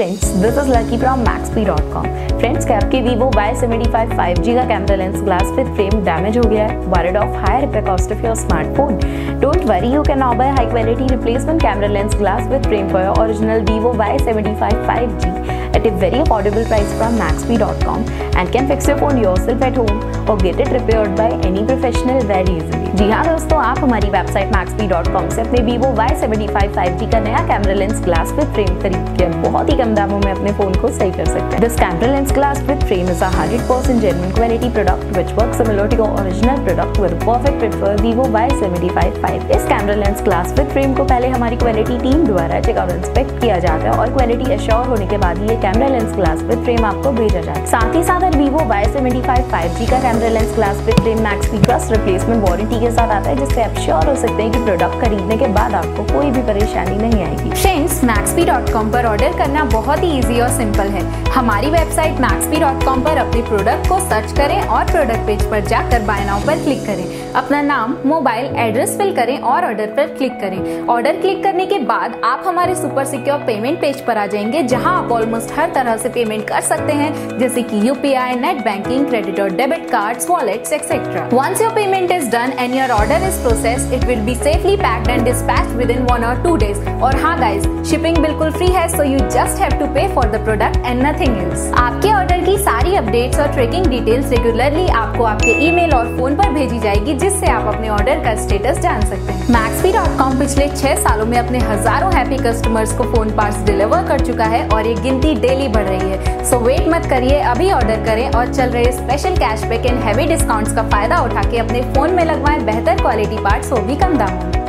Friends this is Lucky from maxp.com friends क्या आपके Vivo Y75 5G का camera lens glass with frame damage हो गया है worried of higher pay cost of your smartphone don't worry you can now buy high quality replacement camera lens glass with frame for your original Vivo Y75 5G at a very affordable price from maxp.com and can fix your phone yourself at home or get it repaired by any professional very easily. जी हाँ दोस्तों आप हमारी website maxp.com से अपने Vivo Y75 5G का नया camera lens glass with frame खरीद के बहुत ही कम दामों में अपने फ़ोन को सही कर सकते हैं this camera lens glass with frame is a 100% genuine quality product which works similar to your original product with perfect fit for Vivo Y75 5 इस camera lens glass with frame को पहले हमारी क्वालिटी टीम द्वारा check और inspect किया जाता है और क्वालिटी एश्योर होने के बाद ये camera lens glass with frame आपको भेजा है साथ ही साथ Vivo Y75 5G का camera lens glass with frame Max trust replacement warranty के साथ आता है, जिससे आप श्योर हो सकते हैं कि प्रोडक्ट खरीदने के बाद आपको कोई भी परेशानी नहीं आएगी। फ्रेंड्स maxp.com पर ऑर्डर करना बहुत ही इजी और सिंपल है। हमारी वेबसाइट maxp.com पर अपने प्रोडक्ट को सर्च करें और प्रोडक्ट पेज पर जाकर बाय नाउ पर क्लिक करें। अपना नाम मोबाइल एड्रेस फिल करें और ऑर्डर पर क्लिक करें। ऑर्डर क्लिक करने के बाद आप हमारे सुपर सिक्योर पेमेंट पेज पर आ जाएँगे, जहाँ आप ऑलमोस्ट हर तरह से पेमेंट कर सकते हैं, जैसे कि यूपीआई नेट बैंकिंग क्रेडिट और debit card wallets etcetera once your payment is done and your order is process it will be safely packed and dispatched within one or two days और हाँ guys shipping बिल्कुल free है so you just have to pay for the product and nothing else आपके order की सारी updates और tracking details regularly आपको आपके ईमेल और फ़ोन पर भेजी जाएगी, जिससे आप अपने ऑर्डर का स्टेटस जान सकते हैं. मैक्सपी डॉट कॉम पिछले छह सालों में अपने हज़ारों हैप्पी कस्टमर्स को फ़ोन पार्ट्स डिलीवर कर चुका है और ये गिनती डेली बढ़ रही है। सो वेट मत करिए, अभी ऑर्डर करें और चल रहे special cashback and heavy discounts का फ़ायदा उठा के अपने फ़ोन में लगवाएँ बेहतर क्वालिटी पार्ट्स वो भी कम दामों में।